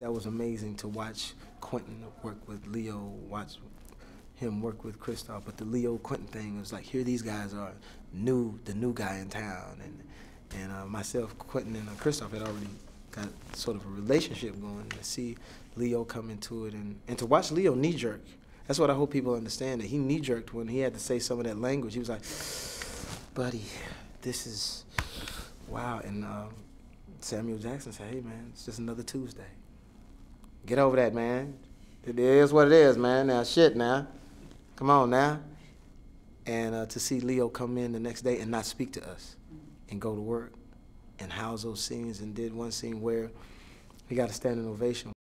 That was amazing to watch Quentin work with Leo, watch him work with Christoph. But the Leo Quentin thing was like, here these guys are new, the new guy in town, and and uh, myself, Quentin, and uh, had already got sort of a relationship going. To see Leo come into it and and to watch Leo knee jerk. That's what I hope people understand that he knee jerked when he had to say some of that language. He was like, buddy, this is wow. And um, Samuel Jackson said, hey man, it's just another Tuesday. Get over that, man. It is what it is, man. Now, shit, now. Come on, now. And uh, to see Leo come in the next day and not speak to us and go to work and house those scenes and did one scene where he got a standing ovation